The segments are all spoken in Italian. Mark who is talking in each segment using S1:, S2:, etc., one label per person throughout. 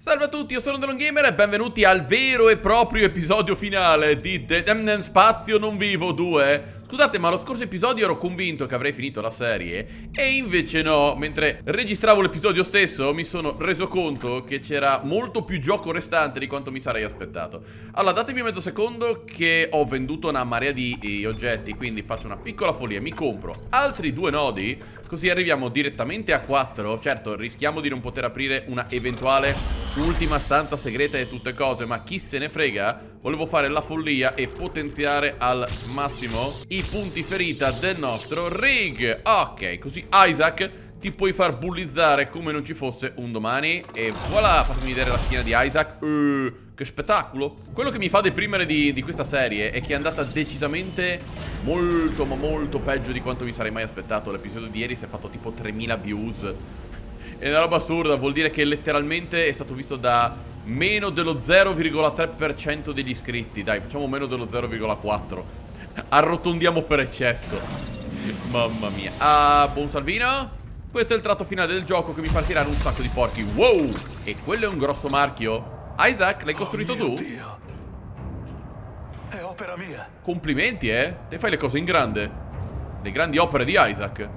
S1: Salve a tutti, io sono Delon Gamer e benvenuti al vero e proprio episodio finale di The Damn Spazio Non Vivo 2 Scusate ma lo scorso episodio ero convinto che avrei finito la serie E invece no, mentre registravo l'episodio stesso mi sono reso conto che c'era molto più gioco restante di quanto mi sarei aspettato. Allora datemi mezzo secondo che ho venduto una marea di, di oggetti Quindi faccio una piccola follia, mi compro altri due nodi Così arriviamo direttamente a 4 Certo rischiamo di non poter aprire una eventuale ultima stanza segreta e tutte cose Ma chi se ne frega? Volevo fare la follia e potenziare al massimo i punti ferita del nostro rig. Ok, così Isaac ti puoi far bullizzare come non ci fosse un domani. E voilà, fatemi vedere la schiena di Isaac. Uh, Che spettacolo. Quello che mi fa deprimere di, di, questa serie È che è andata decisamente molto ma molto peggio di quanto mi sarei mai aspettato. L'episodio di ieri si è fatto tipo 3000 views. È una roba assurda Vuol dire che letteralmente è stato visto da meno dello 0,3% degli iscritti. Dai, facciamo meno dello 0,4 Arrotondiamo per eccesso. Mamma mia. Ah, buon Salvino questo è il tratto finale del gioco che mi fa tirare un sacco di porchi. Wow! E quello è un grosso marchio. Isaac, l'hai costruito
S2: oh
S1: tu?
S2: Dio. È opera mia.
S1: Complimenti, eh. Te fai le cose in grande. Le grandi opere di Isaac.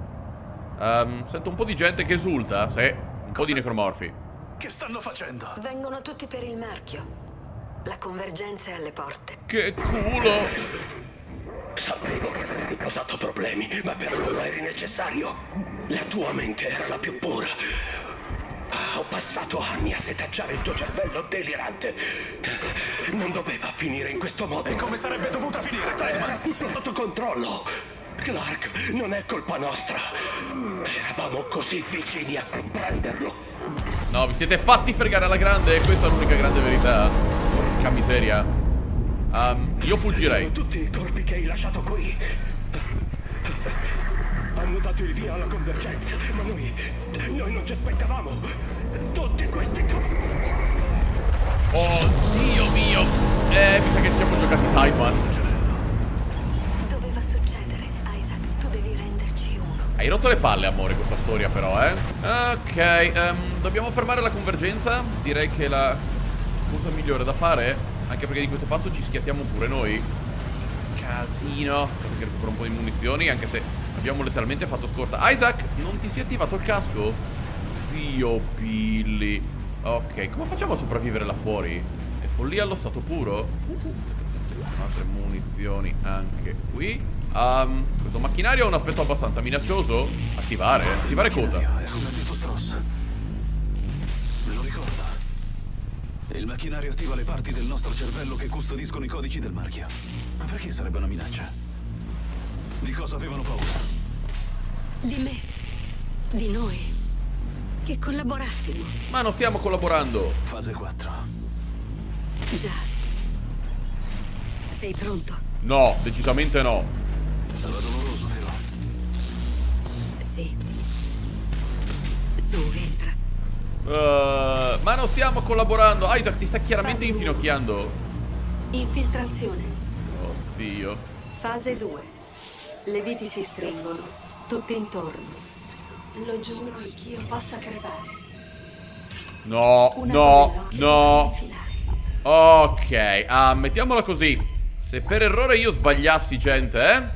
S1: Um, Sento un po' di gente che esulta Sì, un po' di necromorfi.
S2: Che stanno facendo?
S3: Vengono tutti per il marchio. La convergenza è alle porte.
S1: Che culo!
S4: Sapevo che avrei causato problemi, ma per loro eri necessario. La tua mente era la più pura. Ah, ho passato anni a setacciare il tuo cervello delirante. Non doveva finire in questo modo.
S2: E come sarebbe dovuta finire, Tideman?
S4: Era tutto sotto controllo. Clark, non è colpa nostra. Eravamo così vicini a comprenderlo.
S1: No, vi siete fatti fregare alla grande, questa è l'unica grande verità. Porca miseria. Um, io fuggirei.
S4: Sono tutti i corpi che hai lasciato qui. Dato il via alla convergenza, ma noi. Noi non ci aspettavamo. Tutti questi.
S1: Oh, Dio mio. Eh, mi sa che ci siamo giocati Tideman.
S3: Doveva succedere, Isaac. Tu devi renderci uno.
S1: Hai rotto le palle, amore, questa storia però, eh. Ok, um, dobbiamo fermare la convergenza. Direi che la cosa migliore da fare anche perché di questo passo ci schiattiamo pure noi Casino Perché recupero un po' di munizioni Anche se abbiamo letteralmente fatto scorta Isaac, non ti si è attivato il casco? Zio Billy Ok, come facciamo a sopravvivere là fuori? È follia allo stato puro? Ci sono altre munizioni anche qui um, Questo macchinario ha un aspetto abbastanza minaccioso Attivare? Attivare cosa?
S2: È come il tipo Stross Me lo ricordo il macchinario attiva le parti del nostro cervello che custodiscono i codici del marchio. Ma perché sarebbe una minaccia? Di cosa avevano paura?
S3: Di me. Di noi. Che collaborassimo.
S1: Ma non stiamo collaborando.
S2: Fase 4.
S3: Già. Sei pronto?
S1: No, decisamente no.
S2: Sarà doloroso, vero?
S3: Sì. Su, entra.
S1: Uh, ma non stiamo collaborando Isaac ti sta chiaramente infinocchiando
S5: Infiltrazione
S1: Oddio
S5: Fase 2 Le viti si stringono Tutte intorno Lo giuro che io possa crepare
S1: No,
S5: Una
S1: no, no. Ok, ah, mettiamola così Se per errore io sbagliassi gente,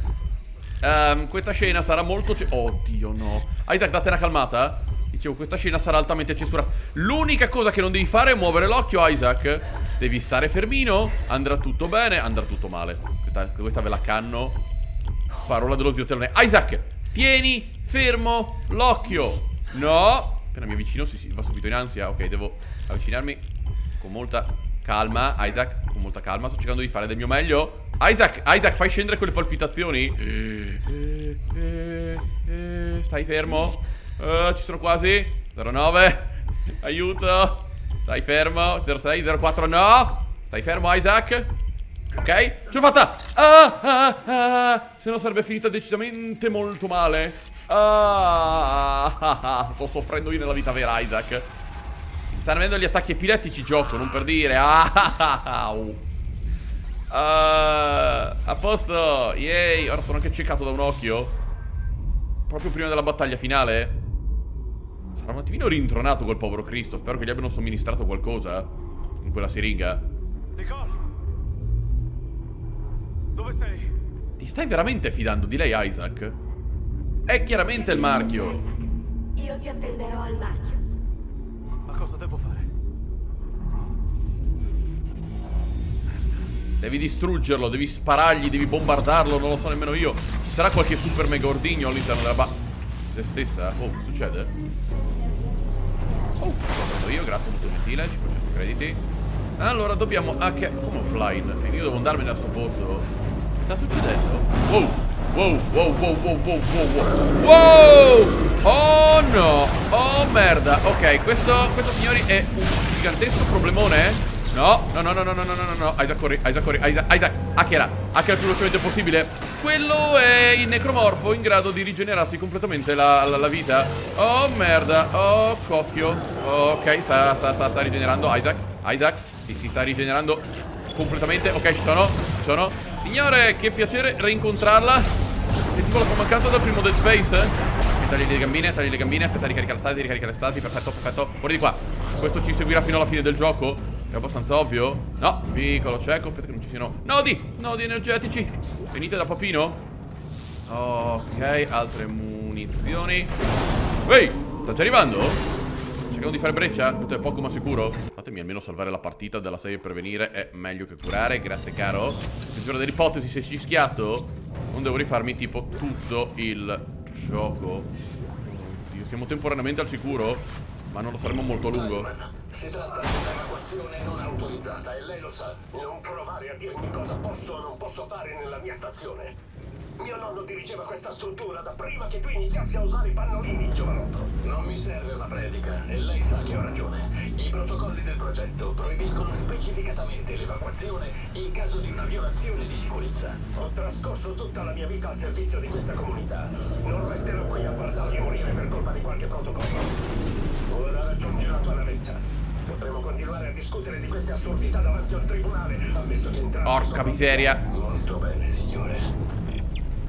S1: eh um, Questa scena sarà molto... Oddio no Isaac date una calmata Dicevo, questa scena sarà altamente censurata. L'unica cosa che non devi fare è muovere l'occhio, Isaac. Devi stare fermino. Andrà tutto bene, andrà tutto male. Questa, questa ve la canno. Parola dello zio Telone. Isaac, tieni fermo l'occhio. No. Appena mi avvicino si, si va subito in ansia. Ok, devo avvicinarmi con molta calma. Isaac, con molta calma. Sto cercando di fare del mio meglio. Isaac, Isaac, fai scendere quelle palpitazioni. Eh, eh, eh, eh stai fermo. Uh, ci sono quasi 09 Aiuto Stai fermo 06, 04 no Stai fermo Isaac Ok? Ce l'ho fatta. Ah, ah, ah. Se no sarebbe finita decisamente molto male. Ah, Sto soffrendo io nella vita vera Isaac. Mi stanno avendo gli attacchi epilettici gioco Non per dire. Ah, uh, A posto. Yay. Ora sono anche ciecato da un occhio. Proprio prima della battaglia finale. Sarà un attimino rintronato quel povero Cristo. Spero che gli abbiano somministrato qualcosa in quella siringa.
S2: Dove sei?
S1: Ti stai veramente fidando di lei, Isaac? È chiaramente il marchio.
S5: Io ti attenderò al marchio.
S2: Ma cosa devo fare?
S1: Devi distruggerlo, devi sparargli, devi bombardarlo, non lo so nemmeno io. Ci sarà qualche super mega ordigno all'interno della ba... Se stessa? Oh, che succede? Oh, lo prendo io, grazie, molto gentile, 500 crediti. Allora, dobbiamo anche... Come offline? E io devo andarmene a sto posto. Sta succedendo? Wow! Wow, wow, wow, wow, wow, wow, wow. Oh no! Oh merda! Ok, questo, questo signori è un gigantesco problemone. No, no, no, no, no, no, no, no, no, Isaac corri, Isaac corri, Isaac, Isaac, hackera, hackera il più velocemente possibile. Quello è il necromorfo in grado di rigenerarsi completamente la, la, la vita. Oh merda, oh cocchio. Ok, sta, sta, sta, sta rigenerando Isaac, Isaac, si, si sta rigenerando completamente. Ok, ci sono, ci sono. Signore, che piacere rincontrarla. Sentivo la sua mancanza dal primo Dead Space. eh? Tagli le gambine, tagli le gambine. Aspetta, ricarica la stasi, ricarica le stasi. Perfetto, perfetto. Guardi di qua. Questo ci seguirà fino alla fine del gioco. È abbastanza ovvio. No, piccolo cieco. Aspetta che non ci siano. Nodi! Nodi energetici. Venite da Papino. Ok, altre munizioni. Ehi, sta già arrivando? Cercando di fare breccia? Questo è poco ma sicuro. Fatemi almeno salvare la partita della serie prevenire. È meglio che curare. Grazie, caro. Peggiore dell'ipotesi, se ci schiatto, non devo rifarmi tipo tutto il gioco. Oddio, siamo temporaneamente al sicuro, ma non lo saremo molto a lungo.
S4: Si tratta di un'evacuazione non autorizzata e lei lo sa. Non provare a dirmi cosa posso o non posso fare nella mia stazione. Mio nonno dirigeva questa struttura da prima che tu iniziassi a usare i pannolini, giovanotto. Non mi serve una predica e lei sa che ho ragione. I protocolli del progetto proibiscono specificatamente l'evacuazione in caso di una violazione di sicurezza. Ho trascorso tutta la mia vita al servizio di questa comunità. Non resterò qui a guardarli morire per colpa di qualche protocollo. Ora raggiungi la tua navetta. Potremo continuare a discutere di queste assurdità davanti al tribunale, ammesso che entrambi
S1: Porca miseria.
S4: Molto bene, signore.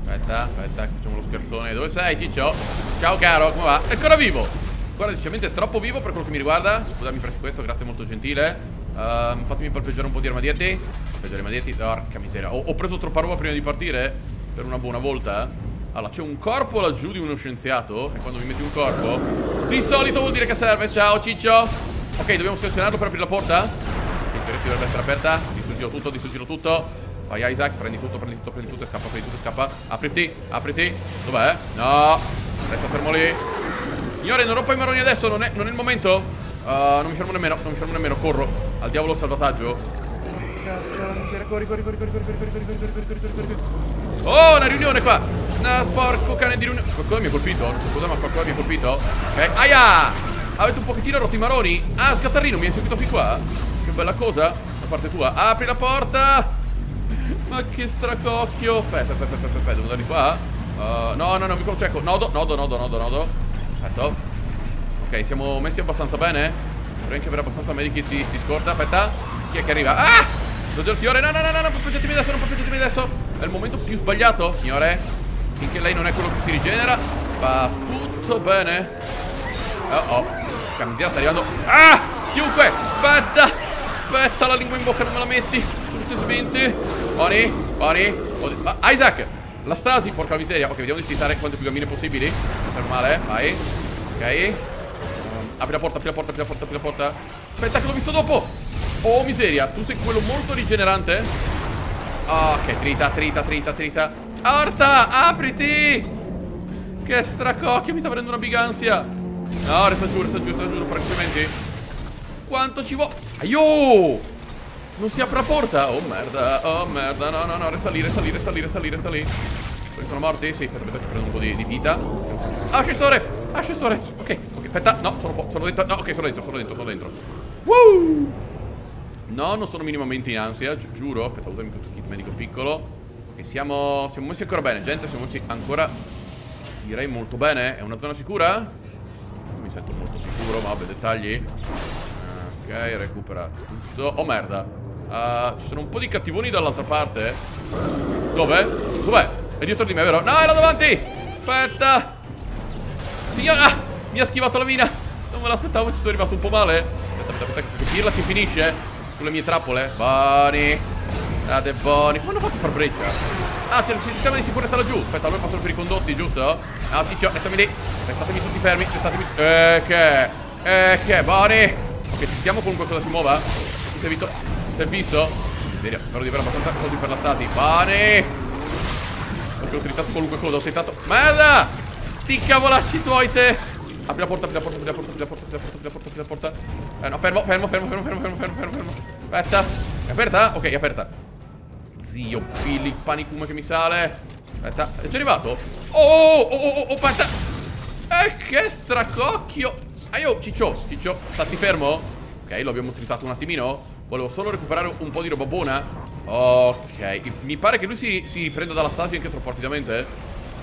S1: Aspetta, aspetta, facciamo lo scherzone. Dove sei, Ciccio? Ciao, caro, come va? È ancora vivo. Guarda, decisamente troppo vivo per quello che mi riguarda. Scusami per questo, grazie molto gentile. Ehm, fatemi palpeggiare un po' di armadietti. Palpeggiare armadietti. Porca miseria. Ho, ho preso troppa roba prima di partire. Per una buona volta. Allora, c'è un corpo laggiù di uno scienziato. E quando mi metti un corpo, di solito vuol dire che serve. Ciao, Ciccio. Ok, dobbiamo selezionarlo per aprire la porta. In teoria dovrebbe essere aperta. Distruggilo tutto, distruggilo tutto. Vai Isaac, prendi tutto, prendi tutto, prendi tutto e scappa, prendi tutto e scappa. Apriti, apriti. Dov'è? No. Resta fermo lì. Signore, non rompo i maroni adesso, non è, non è il momento. Uh, non mi fermo nemmeno, non mi fermo nemmeno, corro. Al diavolo salvataggio. Caccia la miseria, corri, corri, corri, corri, corri, corri, corri, corri, corri, corri, corri, corri, corri. Oh, una riunione qua. Una porco cane di riunione. Qualcosa mi ha colpito, non so cosa, ma qualcosa mi ha colpito. Ok, aia! Avete un pochettino rotto i maroni? Ah, Scattarino, mi hai seguito fin qua? Che bella cosa, da parte tua. Apri la porta! Ma che stracocchio. Aspetta, aspetta, aspetta, aspetta, devo andare di qua? Uh, no, no, no, piccolo cieco Nodo, nodo, nodo, nodo, nodo. Perfetto Ok, siamo messi abbastanza bene. Dovrei anche avere abbastanza medikit di, di scorta. Aspetta. Chi è che arriva? Ah! Dottor signore, no, no, no, no, non proteggetemi adesso, non proteggetemi adesso. È il momento più sbagliato, signore. Finché lei non è quello che si rigenera Va tutto bene. Oh, oh Camiseria sta arrivando. Ah! Chiunque Aspetta Aspetta, la lingua in bocca non me la metti. Sminti Buoni, buoni. Ah, Isaac! La stasi, porca miseria. Ok, vediamo di utilizzare quante più gambine possibili. Non serve male, vai. Ok. Um, Apri la porta, apri la porta, apri la porta, apri la porta. Aspetta che l'ho visto dopo! Oh miseria, tu sei quello molto rigenerante. Ok, trita, trita, trita, trita. Orta, apriti! Che stracocchio, mi sta prendendo una big ansia. No, resta giù, resta giù, resta giù, fare complimenti Quanto ci vuole Aio non si apre la porta? Oh merda, oh merda, no, no, no, resta lì, resta lì, resta lì, resta lì, resta lì. Quelli sono morti? Sì, aspetta, aspetta, prendo un po' di, di vita. Ascensore, ascensore, ok, ok, aspetta, no, sono sono dentro, no, ok, sono dentro, sono dentro, sono dentro. Woo! No, non sono minimamente in ansia, gi- giuro, aspetta, usami questo kit medico piccolo. Ok, siamo, siamo messi ancora bene, gente, siamo messi ancora, direi molto bene. È una zona sicura? Non mi sento molto sicuro, ma vabbè, dettagli. Ok, recupera tutto. Oh merda. Uh, ci sono un po' di cattivoni dall'altra parte. Dove? Dov'è? È dietro di me, vero? No, là davanti! Aspetta! Signora! Ah, Mi ha schivato la mina Non me l'aspettavo, ci sono arrivato un po' male Aspetta, aspetta, aspetta Che Pirla ci finisce Con le mie trappole Boni Guardate Boni Come hanno fatto a far breccia? Ah, c'è il sistema di sicurezza laggiù Aspetta, allora passano per i condotti, giusto? No, Ciccio, restami lì Restatemi tutti fermi Restatemi Eh, che Eh, che Boni Ok, ti stiamo con qualcosa si muova Ti sei visto? Ti sei visto? Miseria, spero di avere abbastanza così per la stati Boni Ok, ho tentato qualunque cosa Ho tentato Merda! Ti cavolacci tuoi te! Apri la porta, apri la porta, apri la porta, apri la porta, apri la porta, apri la porta, apri la porta. Eh no, fermo, fermo, fermo, fermo, fermo, fermo, fermo, fermo, Aspetta. È aperta? Ok, è aperta. Zio, Billy, panicume che mi sale. Aspetta, è già arrivato? Oh, oh, oh, oh, oh, aspetta. Eh, che stracocchio. Aio, Ciccio, Ciccio, stati fermo? Ok, lo abbiamo tritato un attimino Volevo solo recuperare un po' di roba buona. Ok, mi pare che lui si, si riprenda dalla stasi anche troppo rapidamente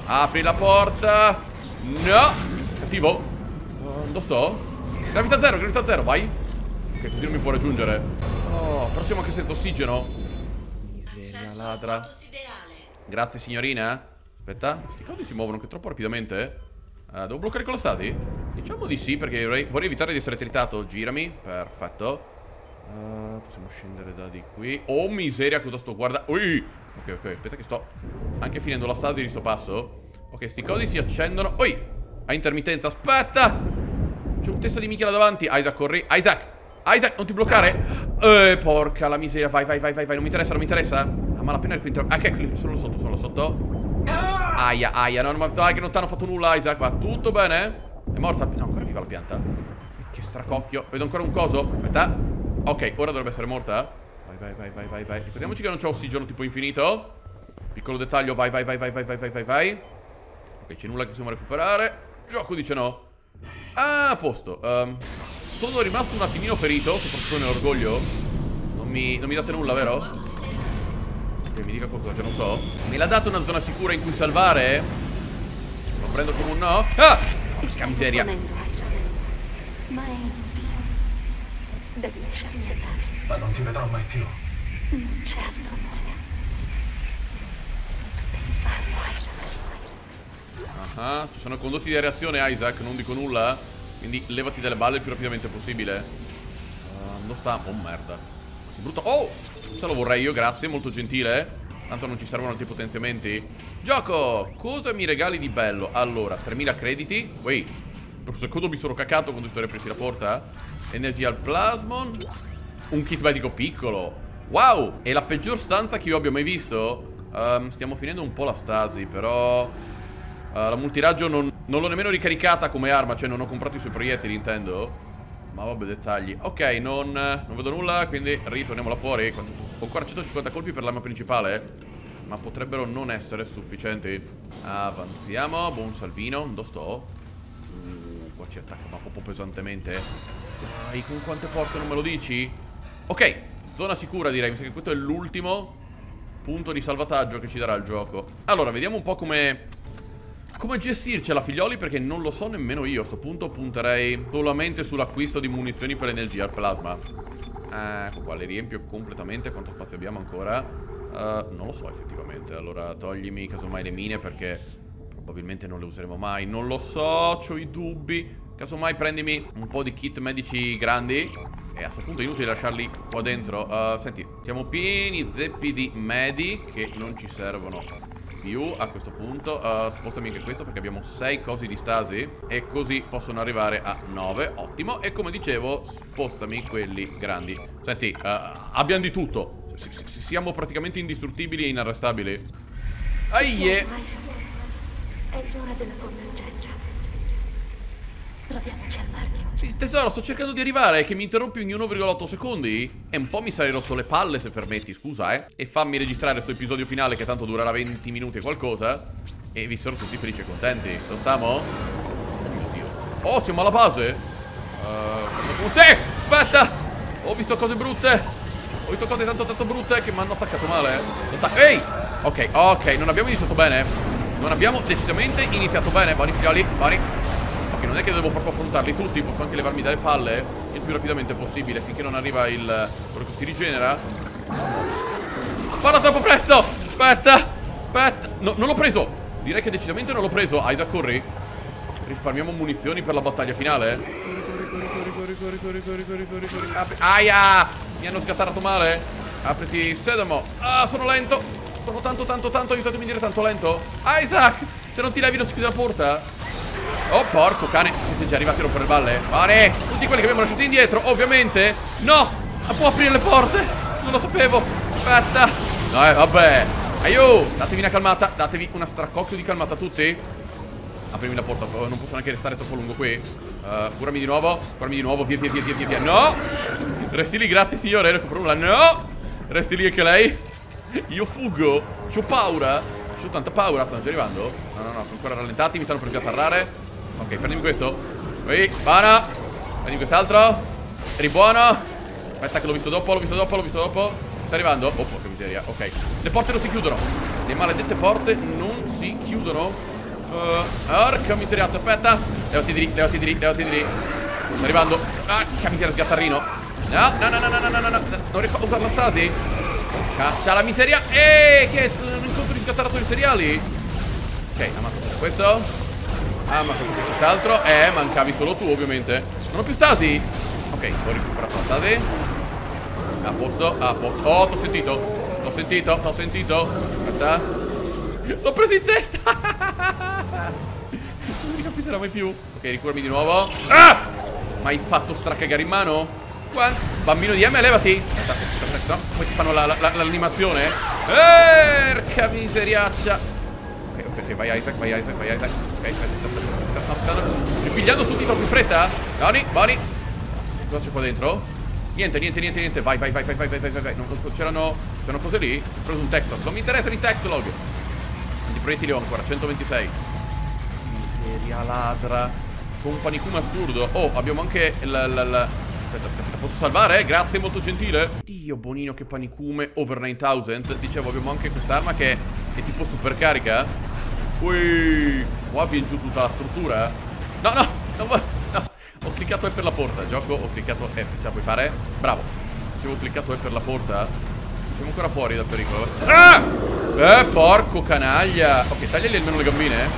S1: Apri la porta. No! Cattivo. Uh, Dove sto? Gravità zero, gravità zero, vai. Ok, così non mi può raggiungere. Oh, però siamo anche senza ossigeno. Miseria ladra. Grazie signorina. Aspetta, questi codi si muovono anche troppo rapidamente. Uh, Devo bloccare con la stasi? Diciamo di sì perché vorrei, vorrei evitare di essere tritato. Girami, perfetto Uh, possiamo scendere da di qui. Oh miseria cosa sto guardando Ui! Ok ok aspetta che sto Anche finendo la stasi di sto passo. Ok sti codi si accendono. Ui! A intermittenza Aspetta! C'è un testa di minchia là davanti. Isaac corri. Isaac! Isaac non ti bloccare! Eh porca la miseria Vai vai vai vai vai. Non mi interessa non mi interessa. A malapena il qui Ah che sono sotto sono sotto? Aia aia no, no, Dai che non ti hanno fatto nulla Isaac. Va tutto bene? È morta? No ancora viva la pianta. Che stracocchio. Vedo ancora un coso. Aspetta Ok, ora dovrebbe essere morta. Vai, vai, vai, vai, vai, vai. Ricordiamoci che non c'è ossigeno tipo infinito. Piccolo dettaglio, vai, vai, vai, vai, vai, vai, vai, vai, vai. Ok, c'è nulla che possiamo recuperare. Gioco dice no. Ah, a posto. Um, sono rimasto un attimino ferito, soprattutto nell'orgoglio. Non mi, non mi date nulla, vero? Ok, mi dica qualcosa che non so. Me l'ha dato una zona sicura in cui salvare? Lo prendo come un no? Ah! Porca miseria.
S3: Ma è Devi lasciarmi andare.
S2: Ma non ti vedrò mai più.
S3: Non c'è altro modo. Devi farlo, Isaac.
S1: Ah, ci sono condotti di reazione, Isaac, non dico nulla. Quindi levati dalle balle il più rapidamente possibile. Uh, dove sta? Oh, merda. Che brutto. Oh! Se lo vorrei io, grazie, molto gentile. Tanto non ci servono altri potenziamenti. Gioco! Cosa mi regali di bello? Allora, 3000 crediti. Wait. Per un secondo mi sono cacato quando sto ripresi la porta. Energia al plasmon? Un kit medico piccolo. Wow È la peggior stanza che io abbia mai visto? Um, Stiamo finendo un po' la stasi Però uh, La multiraggio non, non l'ho nemmeno ricaricata come arma Cioè non ho comprato i suoi proiettili intendo? Ma vabbè dettagli. Ok non, non vedo nulla Quindi ritorniamola fuori. Ho ancora 150 colpi per l'arma principale? Ma potrebbero non essere sufficienti. Avanziamo. Buon salvino Dove sto? Uh, qua ci attacca ma proprio pesantemente dai, con quante porte non me lo dici? Ok, zona sicura direi. Mi sa che questo è l'ultimo punto di salvataggio che ci darà il gioco. Allora, vediamo un po' come... Come gestircela figlioli perché non lo so nemmeno io. A sto punto punterei solamente sull'acquisto di munizioni per energia al plasma. Ecco qua, le riempio completamente. Quanto spazio abbiamo ancora? Uh, non lo so effettivamente. Allora toglimi casomai le mine perché Probabilmente non le useremo mai. Non lo so, ho i dubbi Casomai prendimi un po' di kit medici grandi E a questo punto è inutile lasciarli qua dentro. Uh, Senti, siamo pieni zeppi di medi Che non ci servono più a questo punto. Uh, Spostami anche questo perché abbiamo 6 cosi di stasi E così possono arrivare a 9 Ottimo. E come dicevo, spostami quelli grandi. Senti, uh, abbiamo di tutto. S -s Siamo praticamente indistruttibili e inarrestabili. Aie!
S3: È l'ora della convergenza Troviamoci al marchio.
S1: Sì, tesoro, sto cercando di arrivare. Che mi interrompi ogni 1,8 secondi? E un po' mi sarei rotto le palle, se permetti, scusa, eh. E fammi registrare questo episodio finale, che tanto durerà 20 minuti e qualcosa. E vi sono tutti felici e contenti. Lo stiamo? Oh mio Dio. Oh, siamo alla base? Uh, sì! Aspetta! Ho visto cose brutte. Ho visto cose tanto tanto brutte che mi hanno attaccato male. Sta... Ehi! Ok, ok, non abbiamo iniziato bene. Non abbiamo decisamente iniziato bene. Buoni figlioli, attacchi Non è che devo proprio affrontarli tutti Posso anche levarmi dalle palle Il più rapidamente possibile Finché non arriva il quello che si rigenera. Parla troppo presto! Aspetta! Aspetta! No, Non l'ho preso! Direi che decisamente non l'ho preso Isaac corri. Risparmiamo munizioni per la battaglia finale. Corri corri corri corri corri corri corri corri Apri Aia! Mi hanno scattato male. Apriti Sedamo. Ah sono lento. Sono tanto tanto tanto. Aiutatemi a dire tanto lento. Isaac se non ti levi non si chiude la porta Oh, porco cane. Siete già arrivati a rompere le balle? Pare! Tutti quelli che abbiamo lasciato indietro, ovviamente. No! Ma può aprire le porte? Non lo sapevo. Aspetta. Eh, vabbè. Aiuto! Datevi una calmata. Datevi una stracocchio di calmata tutti. Aprimi la porta, non posso neanche restare troppo a lungo qui. Uh, curami di nuovo, curami di nuovo, via, via, via, via, via, No! Resti lì, grazie signore, compro nulla. No! Resti lì anche lei. Io fuggo. C'ho paura. C'ho tanta paura, stanno già arrivando. No, no, no, ancora rallentati, mi stanno per già atterrare. Ok, prendimi questo. Ehi, buona. Prendi quest'altro. Eri buono. Aspetta che l'ho visto dopo, l'ho visto dopo, l'ho visto dopo. Sta arrivando? Oh, porca miseria. Ok. Le porte non si chiudono. Le maledette porte non si chiudono. Uh, porca miseria, aspetta. Levati di lì, levati di lì, levati di lì. Sta arrivando. Ah, che miseria, sgattarrino. No, no, no, no, no, no, no, no. Non riesco a usare la stasi. Caccia la miseria. Eeeh, che è un incontro di scattaratori seriali. Ok, ammazzato questo. Ammazzato quest'altro. Eh, mancavi solo tu, ovviamente. Non ho più stasi. Ok, ho recuperato la stasi. A posto, a posto. Oh, t'ho sentito. T'ho sentito, t'ho sentito. Aspetta. L'ho preso in testa. Non mi capiterà mai più Ok, ricurami di nuovo Ah! Ma hai fatto stracagare in mano? Quanto? Bambino di M, levati Aspetta, aspetta, Poi ti fanno l'animazione Perca miseriaccia Ok, ok, ok, vai Isaac, vai Isaac, vai Isaac Ok, aspetta, aspetta, No, stanno ripigliando tutti troppo in fretta? Boni, Boni Cosa c'è qua dentro? Niente, niente, niente, niente. Vai, vai, vai, vai, vai, vai, vai, vai. C'erano C'erano cose lì? Ho preso un textlog Non mi interessano i textlog proiettili ho ancora 126 Miseria ladra. C'ho un panicume assurdo. Oh abbiamo anche la... Aspetta, aspetta, posso salvare? Grazie, molto gentile. Dio, bonino, che panicume. Over 9000 Dicevo, abbiamo anche quest'arma che è tipo super carica Ui Qua viene giù tutta la struttura No, no, non vuoi No. Ho cliccato E per la porta Gioco, ho cliccato E Ce la puoi fare? Bravo. Ho cliccato E per la porta? Siamo ancora fuori dal pericolo. Ah! Eh, porco canaglia. Ok, tagliali almeno le gambine.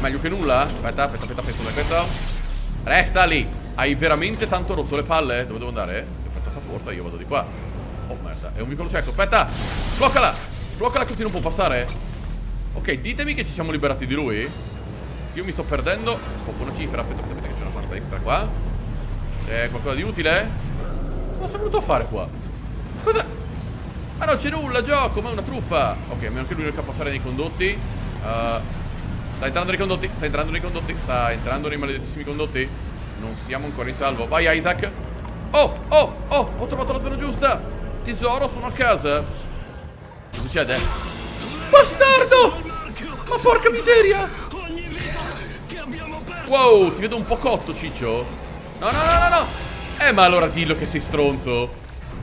S1: Meglio che nulla? Aspetta, aspetta, aspetta, aspetta questo Resta lì. Hai veramente tanto rotto le palle? Dove devo andare? Ho aperto sta porta, io vado di qua. Oh merda, è un vicolo cieco. Aspetta, bloccala. Bloccala così non può passare Ok, ditemi che ci siamo liberati di lui. Io mi sto perdendo. Oh, buona cifra Aspetta, aspetta che c'è una stanza extra qua. C'è qualcosa di utile? Cosa sono venuto a fare qua? Cosa... Ma non c'è nulla, gioco, ma è una truffa. Ok, almeno che lui riesca a passare nei condotti. Uh, Sta entrando nei condotti Sta entrando nei condotti Sta entrando nei maledettissimi condotti. Non siamo ancora in salvo. Vai Isaac. Oh, oh, oh Ho trovato la zona giusta. Tesoro, sono a casa. Che succede? Bastardo! Ma porca miseria! Wow, ti vedo un po' cotto, ciccio. No, no, no, no, no. Eh, ma allora dillo che sei stronzo.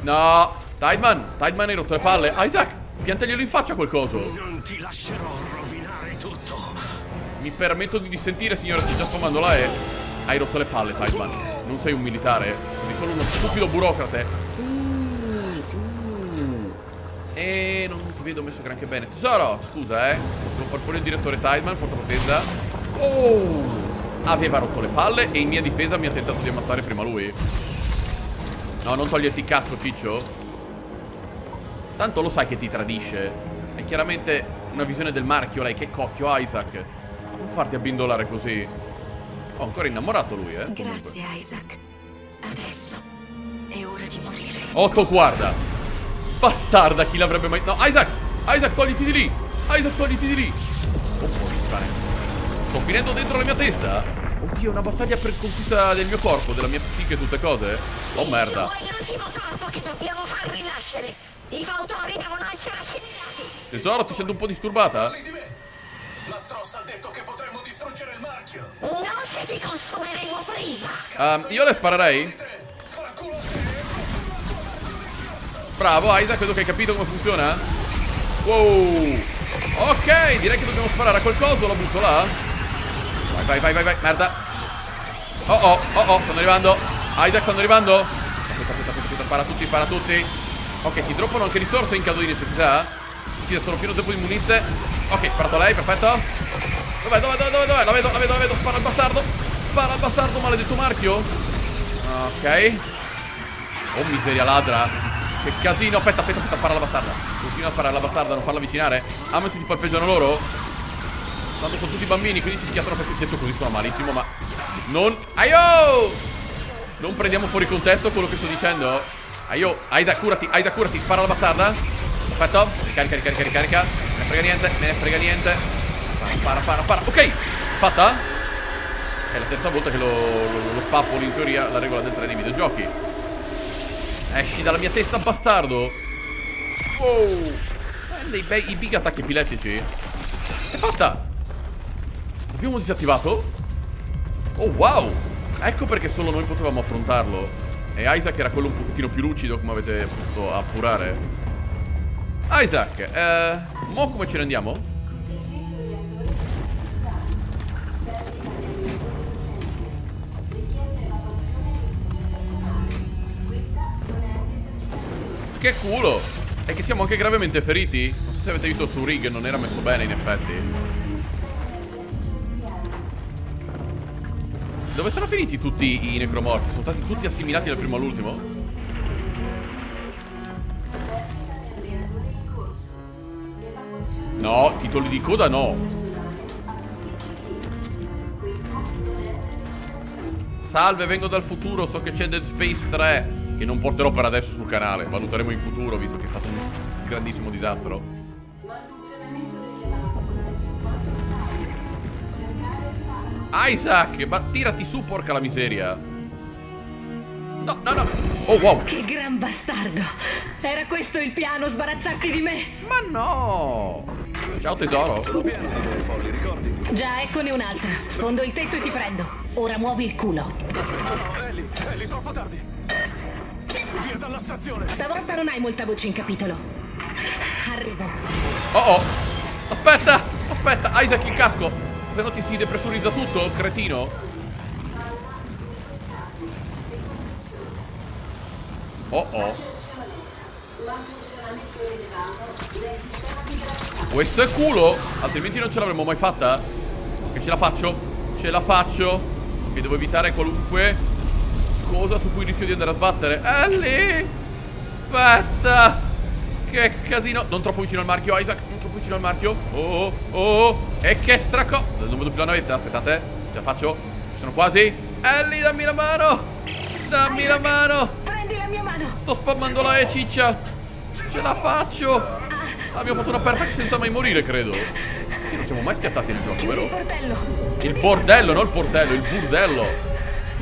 S1: No Tideman, Tideman hai rotto le palle. Isaac, piantaglielo in faccia qualcosa
S4: Non ti lascerò rovinare tutto.
S1: Mi permetto di dissentire signora Sto già spamando la E Hai rotto le palle Tideman. Non sei un militare. Sei solo uno stupido burocrate. Uh, uh. E vedo messo granché bene Tesoro, scusa eh Devo far fuori il direttore Tideman Porta pazienza Oh Aveva rotto le palle E in mia difesa mi ha tentato di ammazzare prima lui No, non toglierti il casco, ciccio Tanto lo sai che ti tradisce. È chiaramente una visione del marchio, lei. Che cocchio, Isaac. Non farti abbindolare così. Ho ancora innamorato lui, eh.
S3: Grazie. Isaac. Adesso è ora di morire.
S1: Otto, guarda. Bastarda, chi l'avrebbe mai... No, Isaac! Isaac, togliti di lì! Isaac, togliti di lì! Oh, cane. Sto finendo dentro la mia testa? Oddio, una battaglia per conquista del mio corpo, della mia psiche e tutte cose? Oh, merda.
S3: Tu l'ultimo corpo che dobbiamo far rinascere. I fautori devono essere assimilati.
S1: Tesoro, ti sento un po' disturbata?
S2: La strossa ha detto che potremmo distruggere il marchio.
S3: Non se ti consumeremo prima.
S1: Um, io le sparerei. Bravo Isaac, vedo che hai capito come funziona. Wow. Ok, direi che dobbiamo sparare a qualcosa, lo butto là. Vai, vai, vai, vai, vai, merda. Oh oh, oh oh, stanno arrivando. Isaac, stanno arrivando. Aspetta, aspetta, aspetta, spara tutti, spara tutti. Ok, ti droppano anche risorse in caso di necessità Ti da solo pieno tempo di munizie Ok, sparato lei, perfetto Dov'è, dov'è, dov'è, dov'è? La vedo, la vedo, la vedo. Spara al bastardo. Spara al bastardo, maledetto marchio. Ok. Oh, miseria ladra. Che casino. Aspetta, aspetta, aspetta. Spara alla bastarda. Continua a sparare alla bastarda, non farla avvicinare. Amo se ti palpeggiano loro. Tanto sono tutti bambini, quindi ci schiattano per detto così suona malissimo, ma. Non. Aio! Non prendiamo fuori contesto quello che sto dicendo. Aio, Isaac, curati, Isaac, curati. Spara alla bastarda. Aspetta. Ricarica, ricarica, ricarica. Me ne frega niente, me ne frega niente. Spara, spara, spara. Ok, fatta. È la terza volta che lo, lo, lo spappolo in teoria la regola del 3 dei videogiochi. Esci dalla mia testa, bastardo. Wow. Prende i, i big attacchi epilettici. È fatta. L'abbiamo disattivato? Oh, wow. Ecco perché solo noi potevamo affrontarlo. E Isaac era quello un pochettino più lucido, come avete potuto appurare. Isaac, eh, mo come ce ne andiamo? Che culo! E che siamo anche gravemente feriti? Non so se avete visto su Rig, non era messo bene in effetti. Dove sono finiti tutti i necromorfi? Sono stati tutti assimilati dal primo all'ultimo? No, titoli di coda no. Salve, vengo dal futuro, so che c'è Dead Space 3 Che non porterò per adesso sul canale Valuteremo in futuro, visto che è stato un grandissimo disastro Isaac, ma tirati su, porca la miseria No, no, no Oh, wow
S5: Che gran bastardo! Era questo il piano, sbarazzarti di me?
S1: Ma no Ciao tesoro
S2: Sono pieno di idee folli, ricordi?
S5: Già, eccone un'altra. Sfondo il tetto e ti prendo. Ora muovi il culo.
S2: Aspetta, no, Ellie, Ellie, troppo tardi. Via dalla stazione.
S5: Stavolta non hai molta voce in capitolo. Arrivo.
S1: Oh oh. Aspetta Aspetta Isaac il casco. Se no ti si depressurizza tutto Cretino. Oh oh. Questo è culo. Altrimenti non ce l'avremmo mai fatta. Ok ce la faccio. Ce la faccio. Ok devo evitare qualunque Cosa su cui rischio di andare a sbattere? Ellie Aspetta! Che casino! Non troppo vicino al marchio Isaac Non troppo vicino al marchio. Oh oh oh E che straco Non vedo più la navetta Aspettate Ce la faccio Ci sono quasi. Ellie dammi la mano! Dammi la mano!
S5: Prendi la mia mano.
S1: Sto spammando la E ciccia. Ce la faccio. Abbiamo fatto una perfect senza mai morire credo. Sì non siamo mai schiattati nel gioco
S5: Il
S1: vero?
S5: portello.
S1: Il bordello non il portello Il burdello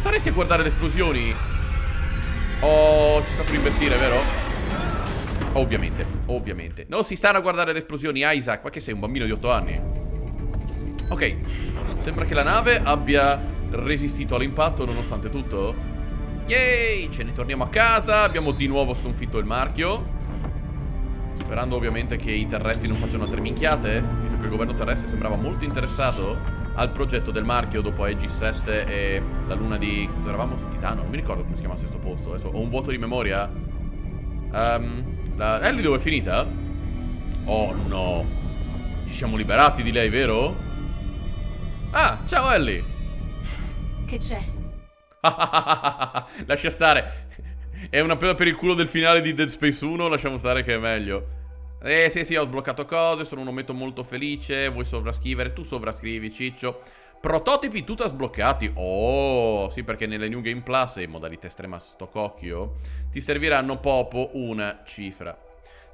S1: Saresti a guardare le esplosioni? Oh ci sta per investire vero? Ovviamente, ovviamente. Non si stanno a guardare le esplosioni Isaac Ma che sei un bambino di 8 anni? Ok Sembra che la nave abbia resistito all'impatto Nonostante tutto. Yay Ce ne torniamo a casa Abbiamo di nuovo sconfitto il marchio. Sperando ovviamente che i terrestri non facciano altre minchiate Visto che il governo terrestre sembrava molto interessato Al progetto del marchio dopo Aegis 7 e la luna di... Dove eravamo su Titano? Non mi ricordo come si chiamasse questo posto Adesso ho un vuoto di memoria um, la... Ellie dove è finita? Oh no Ci siamo liberati di lei, vero? Ah, ciao Ellie
S5: Che c'è?
S1: Lascia stare È una pena per il culo del finale di Dead Space 1 Lasciamo stare che è meglio Eh sì sì ho sbloccato cose Sono un momento molto felice. Vuoi sovrascrivere? Tu sovrascrivi ciccio. Prototipi tutti sbloccati. Oh sì perché nelle New Game Plus In modalità estrema stococchio Ti serviranno proprio una cifra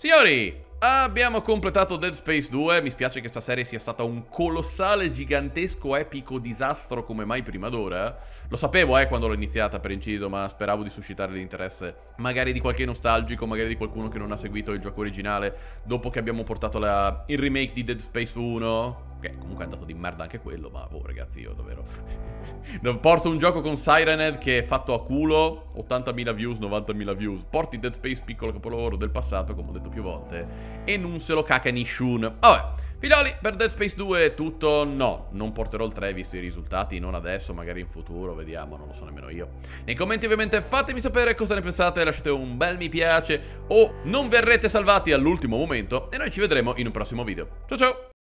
S1: Signori, abbiamo completato Dead Space 2. Mi spiace che questa serie sia stata un colossale, gigantesco, epico disastro come mai prima d'ora. Lo sapevo, eh, quando l'ho iniziata per inciso, ma speravo di suscitare l'interesse magari di qualche nostalgico, magari di qualcuno che non ha seguito il gioco originale dopo che abbiamo portato la... il remake di Dead Space 1. Che comunque è andato di merda anche quello, ma oh ragazzi, io davvero... Porto un gioco con Sirenhead che è fatto a culo, 80.000 views, 90.000 views. Porti Dead Space piccolo capolavoro del passato, come ho detto più volte, e non se lo caca nessuno. Vabbè, figlioli, per Dead Space 2 è tutto no. Non porterò il 3 visto i risultati, non adesso, magari in futuro, vediamo, non lo so nemmeno io. Nei commenti ovviamente fatemi sapere cosa ne pensate, lasciate un bel mi piace o non verrete salvati all'ultimo momento e noi ci vedremo in un prossimo video. Ciao ciao!